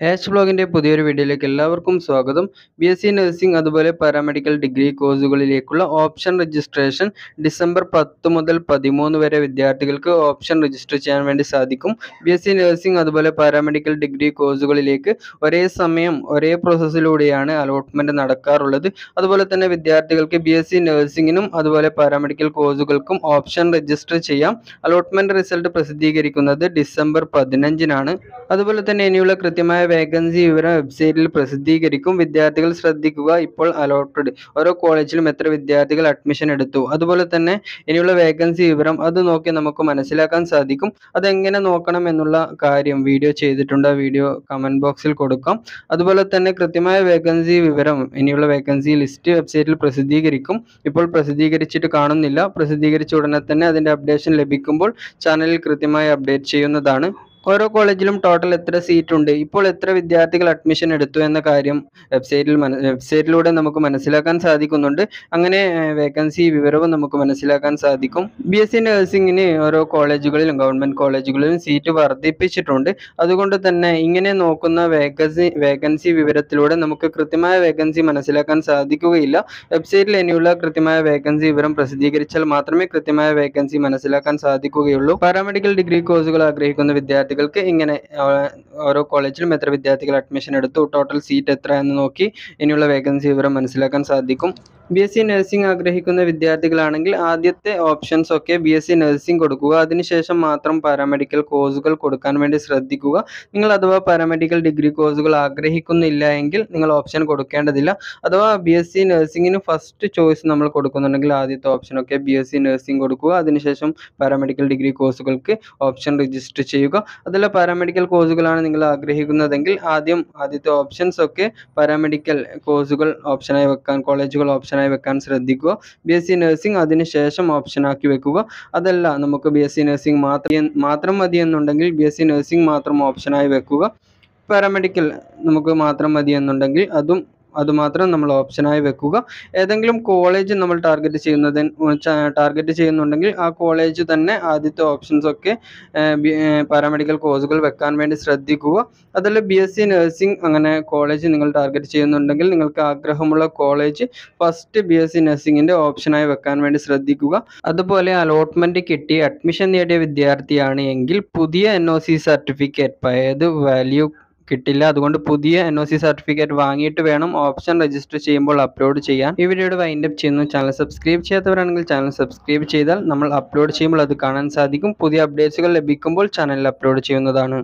H ബ്ലോഗിന്റെ പുതിയൊരു വീഡിയോയിലേക്ക് എല്ലാവർക്കും സ്വാഗതം. ബി എസ് സി നഴ്സിംഗ് അതുപോലെ പാരാമെഡിക്കൽ ഡിഗ്രി കോഴ്സുകളിലേക്കുള്ള ഓപ്ഷൻ രജിസ്ട്രേഷൻ ഡിസംബർ പത്ത് മുതൽ പതിമൂന്ന് വരെ വിദ്യാർത്ഥികൾക്ക് ഓപ്ഷൻ രജിസ്റ്റർ ചെയ്യാൻ വേണ്ടി സാധിക്കും. ബി എസ് സി നഴ്സിംഗ് അതുപോലെ പാരാമെഡിക്കൽ ഡിഗ്രി കോഴ്സുകളിലേക്ക് ഒരേ സമയം ഒരേ പ്രോസസ്സിലൂടെയാണ് അലോട്ട്മെന്റ് നടക്കാറുള്ളത്. അതുപോലെ തന്നെ വിദ്യാർത്ഥികൾക്ക് ബി എസ് സി നഴ്സിംഗിനും അതുപോലെ പാരാമെഡിക്കൽ കോഴ്സുകൾക്കും ഓപ്ഷൻ രജിസ്റ്റർ ചെയ്യാം. അലോട്ട്മെന്റ് റിസൾട്ട് പ്രസിദ്ധീകരിക്കുന്നത് ഡിസംബർ പതിനഞ്ചിനാണ്. അതുപോലെ തന്നെ ഇനിയുള്ള കൃത്യമായ വേക്കൻസി വിവരം വെബ്സൈറ്റിൽ പ്രസിദ്ധീകരിക്കും. വിദ്യാർത്ഥികൾ ശ്രദ്ധിക്കുക. ഇപ്പോൾ അലോട്ടഡ് ഓരോ കോളേജിലും എത്ര വിദ്യാർത്ഥികൾ അഡ്മിഷൻ എടുത്തു. അതുപോലെ തന്നെ ഇനിയുള്ള വേക്കൻസി വിവരം അത് നോക്കി നമുക്ക് മനസ്സിലാക്കാൻ സാധിക്കും. അതെങ്ങനെ നോക്കണം എന്നുള്ള കാര്യം വീഡിയോ ചെയ്തിട്ടുണ്ട്. വീഡിയോ കമന്റ് ബോക്സിൽ കൊടുക്കാം. അതുപോലെ തന്നെ കൃത്യമായ വേക്കൻസി വിവരം ഇനിയുള്ള വേക്കൻസി ലിസ്റ്റ് വെബ്സൈറ്റിൽ പ്രസിദ്ധീകരിക്കും. ഇപ്പോൾ പ്രസിദ്ധീകരിച്ചിട്ട് കാണുന്നില്ല. പ്രസിദ്ധീകരിച്ച ഉടനെ തന്നെ അതിന്റെ അപ്ഡേഷൻ ലഭിക്കുമ്പോൾ ചാനലിൽ കൃത്യമായി അപ്ഡേറ്റ് ചെയ്യുന്നതാണ്. ഓരോ കോളേജിലും ടോട്ടൽ എത്ര സീറ്റ് ഉണ്ട്? ഇപ്പോൾ എത്ര വിദ്യാർത്ഥികൾ അഡ്മിഷൻ എടുത്തു എന്ന കാര്യം വെബ്സൈറ്റിൽ വെബ്സൈറ്റിലൂടെ നമുക്ക് മനസ്സിലാക്കാൻ സാധിക്കുന്നുണ്ട്. അങ്ങനെ വേക്കൻസി വിവരവും നമുക്ക് മനസ്സിലാക്കാൻ സാധിക്കും. ബി എസ് സി നഴ്സിംഗിന് ഓരോ കോളേജുകളിലും ഗവൺമെന്റ് കോളേജുകളിലും സീറ്റ് വർദ്ധിപ്പിച്ചിട്ടുണ്ട്. അതുകൊണ്ട് തന്നെ ഇങ്ങനെ നോക്കുന്ന വേക്കൻസി വേക്കൻസി വിവരത്തിലൂടെ നമുക്ക് കൃത്യമായ വേക്കൻസി മനസ്സിലാക്കാൻ സാധിക്കുകയില്ല. വെബ്സൈറ്റിൽ ഇനിയുള്ള കൃത്യമായ വേക്കൻസി വിവരം പ്രസിദ്ധീകരിച്ചാൽ മാത്രമേ കൃത്യമായ വേക്കൻസി മനസ്സിലാക്കാൻ സാധിക്കുകയുള്ളൂ. പാരാമെഡിക്കൽ ഡിഗ്രി കോഴ്സുകൾ ആഗ്രഹിക്കുന്ന വിദ്യാർത്ഥികൾക്ക് ഇങ്ങനെ ഓരോ കോളേജിലും എത്ര വിദ്യാർത്ഥികൾ അഡ്മിഷൻ എടുത്തു ടോട്ടൽ സീറ്റ് എത്ര എന്ന് നോക്കി ഇനിയുള്ള വേക്കൻസി വിവരം മനസ്സിലാക്കാൻ സാധിക്കും. ബി എസ് സി നഴ്സിംഗ് ആഗ്രഹിക്കുന്ന വിദ്യാർത്ഥികളാണെങ്കിൽ ആദ്യത്തെ ഓപ്ഷൻസ് ഒക്കെ ബി എസ് സി നഴ്സിംഗ് കൊടുക്കുക. അതിനുശേഷം മാത്രം പാരാമെഡിക്കൽ കോഴ്സുകൾ കൊടുക്കാൻ വേണ്ടി ശ്രദ്ധിക്കുക. നിങ്ങൾ അഥവാ പാരാമെഡിക്കൽ ഡിഗ്രി കോഴ്സുകൾ ആഗ്രഹിക്കുന്നില്ല എങ്കിൽ നിങ്ങൾ ഓപ്ഷൻ കൊടുക്കേണ്ടതില്ല. അഥവാ ബി എസ് സി നഴ്സിംഗിന് ഫസ്റ്റ് ചോയ്സ് നമ്മൾ കൊടുക്കുന്നുണ്ടെങ്കിൽ ആദ്യത്തെ ഓപ്ഷൻ ഒക്കെ ബി എസ് സി നഴ്സിംഗ് കൊടുക്കുക. അതിനുശേഷം പാരാമെഡിക്കൽ ഡിഗ്രി കോഴ്സുകൾക്ക് ഓപ്ഷൻ രജിസ്റ്റർ ചെയ്യുക. അതല്ല പാരാമെഡിക്കൽ കോഴ്സുകളാണ് നിങ്ങൾ ആഗ്രഹിക്കുന്നതെങ്കിൽ ആദ്യം ആദ്യത്തെ ഓപ്ഷൻസ് ഒക്കെ പാരാമെഡിക്കൽ കോഴ്സുകൾ ഓപ്ഷനായി വെക്കാൻ കോളേജുകൾ ഓപ്ഷനായി വെക്കാൻ ശ്രദ്ധിക്കുക ബി എസ് സി നഴ്സിംഗ് അതിനുശേഷം ഓപ്ഷനാക്കി വെക്കുക. അതല്ല നമുക്ക് ബി എസ് സി നഴ്സിംഗ് മാത്രം മാത്രം മതി എന്നുണ്ടെങ്കിൽ ബി എസ് സി നഴ്സിംഗ് മാത്രം ഓപ്ഷനായി വെക്കുക. പാരാമെഡിക്കൽ നമുക്ക് മാത്രം മതി എന്നുണ്ടെങ്കിൽ അതും അതുമാത്രം നമ്മൾ ഓപ്ഷനായി വെക്കുക. ഏതെങ്കിലും കോളേജ് നമ്മൾ ടാർഗറ്റ് ചെയ്യുന്നത് ടാർഗറ്റ് ചെയ്യുന്നുണ്ടെങ്കിൽ ആ കോളേജ് തന്നെ ആദ്യത്തെ ഓപ്ഷൻസ് ഒക്കെ പാരാമെഡിക്കൽ കോഴ്സുകൾ വെക്കാൻ വേണ്ടി ശ്രദ്ധിക്കുക. അതല്ല ബി എസ് സി നഴ്സിംഗ് അങ്ങനെ കോളേജ് നിങ്ങൾ ടാർഗറ്റ് ചെയ്യുന്നുണ്ടെങ്കിൽ നിങ്ങൾക്ക് ആഗ്രഹമുള്ള college first B S C നഴ്സിംഗിന്റെ ഓപ്ഷനായി വെക്കാൻ വേണ്ടി ശ്രദ്ധിക്കുക. അതുപോലെ അലോട്ട്മെന്റ് കിട്ടി അഡ്മിഷൻ നേടിയ വിദ്യാർത്ഥിയാണ് എങ്കിൽ പുതിയ എൻ ഒ സി സർട്ടിഫിക്കറ്റ് പഴയത് വാല്യൂ കിട്ടില്ല. അതുകൊണ്ട് പുതിയ എൻ ഒ സി സർട്ടിഫിക്കറ്റ് വാങ്ങിയിട്ട് വേണം. ഓപ്ഷൻ രജിസ്റ്റർ ചെയ്യുമ്പോൾ അപ്ലോഡ് ചെയ്യാൻ. ഈ വീഡിയോയുടെ വൈൻഡപ്പ് ചെയ്യുന്നു. ചാനൽ സബ്സ്ക്രൈബ് ചെയ്യാത്തവരാണെങ്കിൽ ചാനൽ സബ്സ്ക്രൈബ് ചെയ്താൽ നമ്മൾ അപ്ലോഡ് ചെയ്യുമ്പോൾ അത് കാണാൻ സാധിക്കും. പുതിയ അപ്ഡേറ്റ്സുകൾ ലഭിക്കുമ്പോൾ ചാനലിൽ അപ്ലോഡ് ചെയ്യുന്നതാണ്.